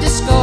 disco.